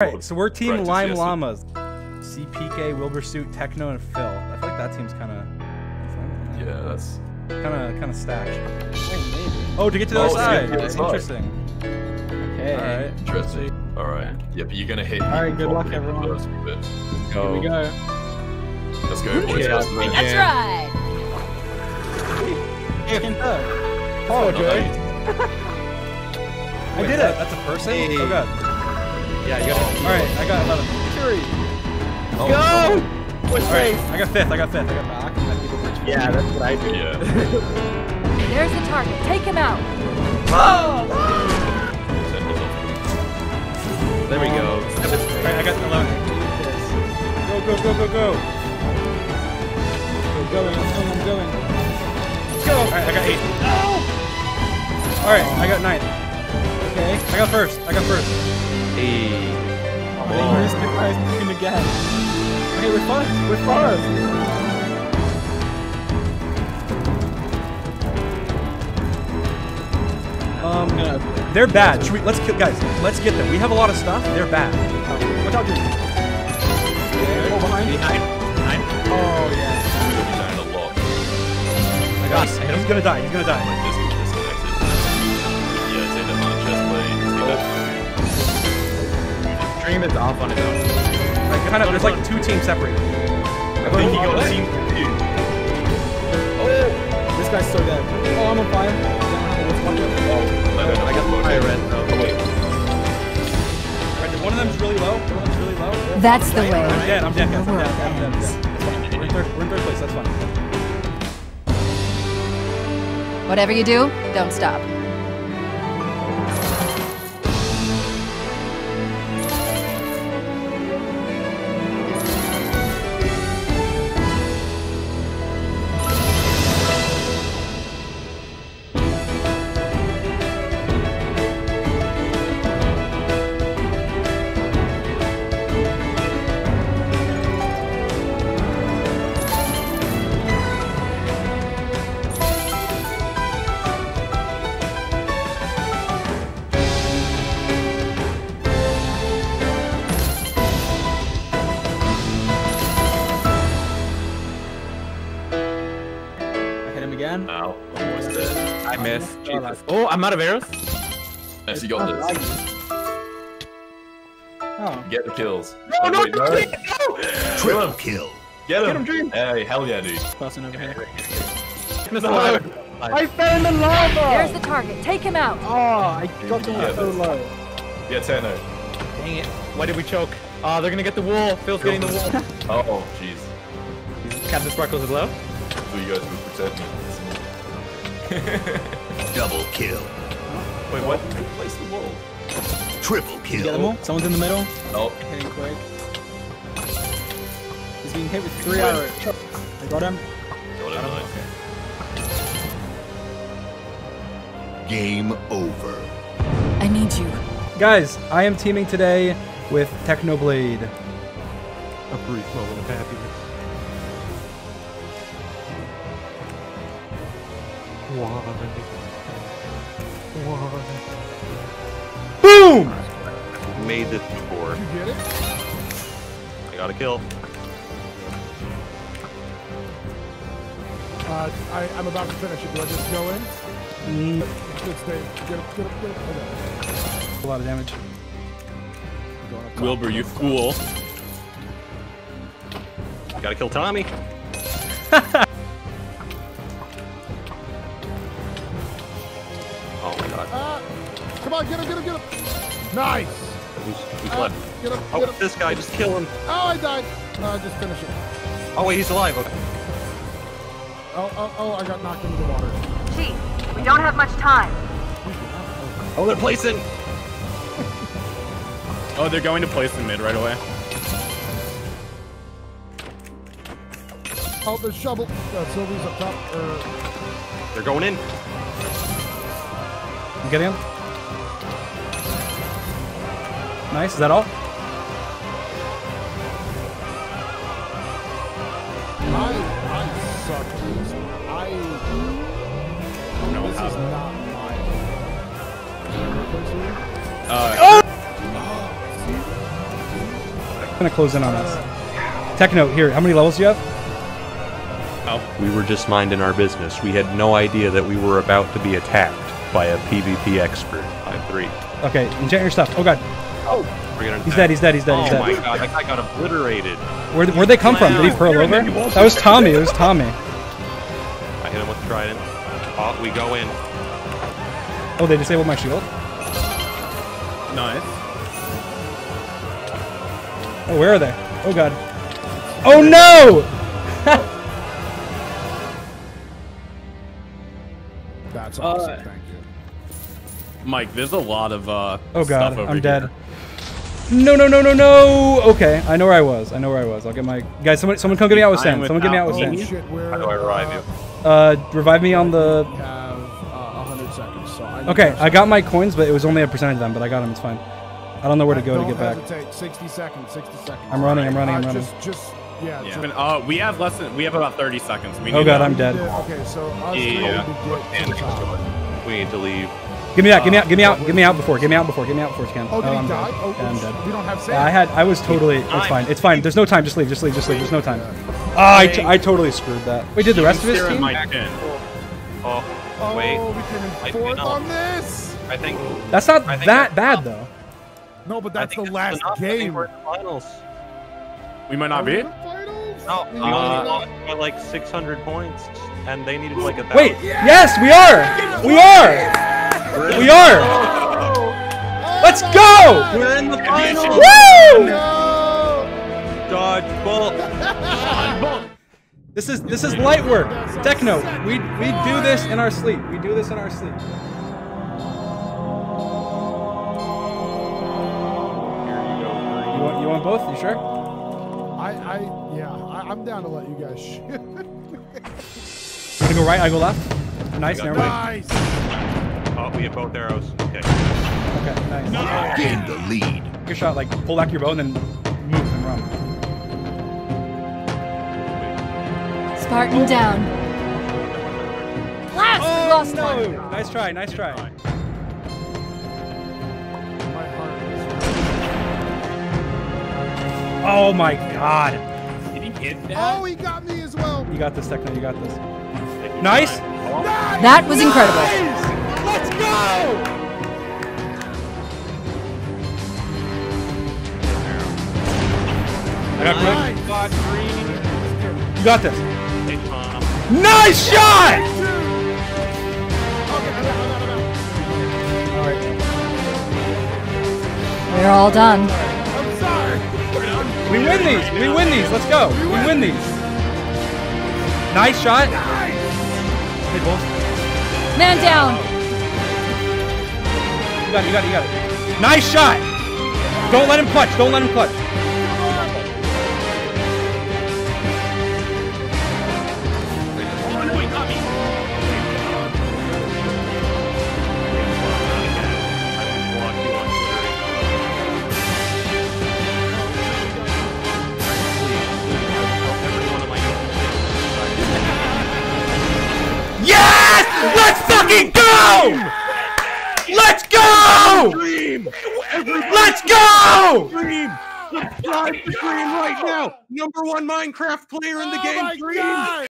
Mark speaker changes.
Speaker 1: Alright, so we're Team
Speaker 2: Practice
Speaker 1: Lime
Speaker 2: yesterday.
Speaker 1: Llamas. CPK, Wilbur Soot, Techno, and Phil. I feel like that team's kind of,
Speaker 2: Yeah, that's.
Speaker 1: kind of, kind of stacked. Oh, to get to the
Speaker 2: Oh,
Speaker 1: other side.
Speaker 2: to the.
Speaker 1: Interesting.
Speaker 3: Okay.
Speaker 1: All right.
Speaker 2: Interesting. All right. Yep, you're gonna hit.
Speaker 3: All right, good luck,
Speaker 2: probably the
Speaker 3: everyone.
Speaker 2: first.
Speaker 3: Here we go.
Speaker 2: Let's go, boys.
Speaker 3: Yeah.
Speaker 2: First bit.
Speaker 4: That's right.
Speaker 3: Second third.
Speaker 2: Oh, Joey.
Speaker 1: I did it. That's a person.
Speaker 3: Hey.
Speaker 1: Oh god.
Speaker 3: Yeah, you got it.
Speaker 1: All right, I got 11.
Speaker 2: Oh,
Speaker 3: Go! Which
Speaker 1: All right, I got fifth. I got fifth. I got
Speaker 3: back. Yeah, that's what I do.
Speaker 2: Yeah.
Speaker 4: There's the target. Take him out.
Speaker 3: There we go.
Speaker 1: All right, I got 11. Go, go, go, go, go.
Speaker 3: I'm going, I'm going, I'm going.
Speaker 1: Go. All right, I got eight. No. All right, I got ninth.
Speaker 3: Okay.
Speaker 1: I got first. I got first.
Speaker 3: Hey. Oh. Where's the guy's looking again? Okay, we're fine. We're fine.
Speaker 1: Um, they're bad. Should we? Let's kill guys. Let's get them. We have a lot of stuff. They're bad.
Speaker 3: Watch out, dude. Oh, behind. Behind. Behind. Oh, yeah.
Speaker 2: Behind a lot.
Speaker 1: I got. He's gonna die. He's gonna die.
Speaker 2: Take
Speaker 3: is off on its own.
Speaker 1: Like kind of. There's like two teams separated.
Speaker 2: I think he got a team two.
Speaker 3: Oh, this guy's so dead. Oh, I'm on fire.
Speaker 2: Oh, I.
Speaker 3: I got fire red.
Speaker 2: Oh, wait.
Speaker 1: Right, one of them's really low. One of them's really low.
Speaker 4: That's the
Speaker 1: I'm
Speaker 4: way.
Speaker 1: dead. I'm dead.
Speaker 4: The
Speaker 1: Guys. I'm
Speaker 4: world
Speaker 1: dead. I'm dead. I'm
Speaker 4: ends.
Speaker 1: dead. It's fine. We're in third. We're in third place. That's fine.
Speaker 4: Whatever you do, don't stop.
Speaker 3: I hit him again.
Speaker 2: Ow. Almost dead.
Speaker 3: I missed. Oh, I'm out of arrows.
Speaker 2: Yes, you got this.
Speaker 3: Oh.
Speaker 2: Get the kills.
Speaker 3: No,
Speaker 2: Oh,
Speaker 3: no,
Speaker 2: wait,
Speaker 3: no,
Speaker 2: no.
Speaker 3: no.
Speaker 2: Triple kill. Get him.
Speaker 3: him, Dream.
Speaker 2: Hey, hell yeah, dude.
Speaker 3: Person over here.
Speaker 2: No.
Speaker 3: I fell in the lava.
Speaker 4: There's the target. Take him out.
Speaker 3: Oh, I got him
Speaker 2: Yeah,
Speaker 3: so
Speaker 2: that's-
Speaker 3: low.
Speaker 2: Yeah, Techno.
Speaker 3: Dang it. Why did we choke? Oh, they're gonna get the wall. Phil's getting the wool.
Speaker 2: Oh, jeez.
Speaker 3: CaptainSparklez is low.
Speaker 2: So you guys will protect me.
Speaker 5: Double kill.
Speaker 2: Wait, what? Place the wall.
Speaker 5: Triple
Speaker 3: You get them
Speaker 5: kill.
Speaker 3: all? Someone's in the middle.
Speaker 2: Oh,
Speaker 3: Hitting quick. He's being hit with three arrows. I got him.
Speaker 2: got him, nice.
Speaker 5: Game over.
Speaker 4: I need you.
Speaker 1: Guys, I am teaming today with Technoblade.
Speaker 6: A brief moment of happiness. Why? Why?
Speaker 1: Boom!
Speaker 6: Made this before.
Speaker 7: You get it?
Speaker 6: I got a kill.
Speaker 7: Uh, I, I'm about to finish it. Do I just go in?
Speaker 1: Mm,
Speaker 7: Good stay. Get up, get up, get up. Okay.
Speaker 1: a lot of damage.
Speaker 7: Going up top.
Speaker 6: Wilbur, you fool. Gotta kill Tommy. oh my god.
Speaker 7: Ah! Come on, get him, get him, get him. Nice.
Speaker 6: Who's, who's
Speaker 7: Ah,
Speaker 6: left?
Speaker 7: get him,
Speaker 6: Oh,
Speaker 7: get him.
Speaker 6: this guy, just kill him.
Speaker 7: Oh, I died. Uh, just finish it.
Speaker 6: Oh wait, he's alive. Okay.
Speaker 7: Oh, oh, oh, I got knocked into the water.
Speaker 4: Chief, we don't have much time.
Speaker 6: Oh, they're placing. oh, they're going to place the mid right away.
Speaker 7: Oh, the shovel. Uh, Sylvie's up top. Uh,
Speaker 6: They're going in.
Speaker 1: You getting him? Nice. Is that all?
Speaker 7: I, I suck at this. I.
Speaker 6: No,
Speaker 7: this
Speaker 6: how-
Speaker 7: is not my.
Speaker 6: Uh,
Speaker 7: Oh, see?
Speaker 1: gonna close in on us. Techno, here, how many levels do you have?
Speaker 6: We were just minding our business. We had no idea that we were about to be attacked by a PvP expert. I'm three.
Speaker 1: Okay, enchant your stuff. Oh god. Oh.
Speaker 6: We're gonna
Speaker 1: He's dead, he's dead, he's dead,
Speaker 6: Oh
Speaker 1: he's dead.
Speaker 6: my god, that guy got obliterated.
Speaker 1: Where'd, where'd they come from? Did he pearl over? That was Tommy, it was Tommy.
Speaker 6: I hit him with the trident. Oh, we go in.
Speaker 1: Oh, they disabled my shield?
Speaker 8: Nice.
Speaker 1: Oh, where are they? Oh god. Oh no!
Speaker 7: That's uh, awesome. Thank you.
Speaker 8: Mike, there's a lot of uh.
Speaker 1: Oh god,
Speaker 8: stuff over
Speaker 1: I'm dead. No, no, no, no, no! Okay, I know where I was. I know where I was. I'll get my... Guys, someone, someone come get me out with
Speaker 8: I'm
Speaker 1: sand. Someone get me out with
Speaker 8: without
Speaker 1: sand.
Speaker 6: How do I revive you?
Speaker 1: Uh, revive me on the...
Speaker 7: Have uh, 100 seconds, so I
Speaker 1: Okay, I got my coins, but it was only a percentage of them, but I got them. It's fine. I don't know where to go to
Speaker 7: Don't
Speaker 1: get back.
Speaker 7: 60 seconds. 60 seconds.
Speaker 1: I'm running, I'm running, I'm
Speaker 7: Uh,
Speaker 1: running.
Speaker 7: Just, just, yeah.
Speaker 8: Yeah.
Speaker 7: just-
Speaker 8: Uh, we have less than we have about 30 seconds. We
Speaker 1: Oh god,
Speaker 8: to-
Speaker 1: I'm dead.
Speaker 7: Yeah, Okay, so us
Speaker 6: Yeah.
Speaker 7: to get
Speaker 6: And
Speaker 7: to the top.
Speaker 6: we need to leave.
Speaker 1: Give me that, give me out, give me out, give me out before, give me out before, give me out before you can.
Speaker 7: Oh, did
Speaker 1: I'm
Speaker 7: he
Speaker 1: dead.
Speaker 7: die? Oh,
Speaker 1: Yeah, I'm dead.
Speaker 7: We don't have sand.
Speaker 1: Yeah, I had, I was totally, it's fine, it's fine. There's no time, just leave, just leave, just leave, there's no time. Ah, I, t- I totally screwed that. Wait, did the rest of his team?
Speaker 8: my chin.
Speaker 6: Oh,
Speaker 7: Oh,
Speaker 6: wait.
Speaker 7: we
Speaker 6: Might
Speaker 7: came in fourth on this.
Speaker 6: I think.
Speaker 1: That's not
Speaker 6: think
Speaker 1: that
Speaker 6: that's
Speaker 1: bad,
Speaker 6: enough.
Speaker 1: though.
Speaker 7: No, but that's the last
Speaker 6: enough.
Speaker 7: Game.
Speaker 6: we're in the finals.
Speaker 8: We might not
Speaker 7: Are we
Speaker 8: be.
Speaker 7: in?
Speaker 6: No, we
Speaker 8: Uh,
Speaker 6: only lost by like 600 points, and they needed like a thousand.
Speaker 1: Wait, yes, we are! We are! We are! Let's go!
Speaker 6: we're in the finals.
Speaker 1: Woo!
Speaker 6: Dodgebolt.
Speaker 1: This is this is light work. Techno, we we do this in our sleep. We do this in our sleep. You want you want both? You sure?
Speaker 7: I, I, yeah, I, I'm down to let you guys shoot.
Speaker 1: I go right, I go left. Nice, never mind.
Speaker 7: nice.
Speaker 6: Oh, we have both arrows. Okay.
Speaker 1: Okay, nice.
Speaker 5: Gain the lead.
Speaker 1: Good shot, like pull back your bow and then move and run.
Speaker 4: Spartan down. Last, we oh, lost one.
Speaker 1: Nice try, nice try.
Speaker 7: My heart.
Speaker 1: Oh my god.
Speaker 8: Did he hit that?
Speaker 7: Oh, he got me as well.
Speaker 1: You got this, Techno, you got this. Nice!
Speaker 4: That was incredible.
Speaker 1: Let's go! I got green. You got this. Nice shot!
Speaker 4: We're all done.
Speaker 7: I'm sorry.
Speaker 1: We win these! We win these! Let's go! We win these! Nice shot!
Speaker 4: Man down.
Speaker 1: You got it, you got it, you got it. Nice shot! Don't let him clutch, don't let him clutch. Yes! Let's fucking go! Let's go! Let's go!
Speaker 6: Subscribe to Dream right now! Number one Minecraft player in the
Speaker 7: Oh
Speaker 6: game,
Speaker 7: my
Speaker 6: Dream!
Speaker 7: God.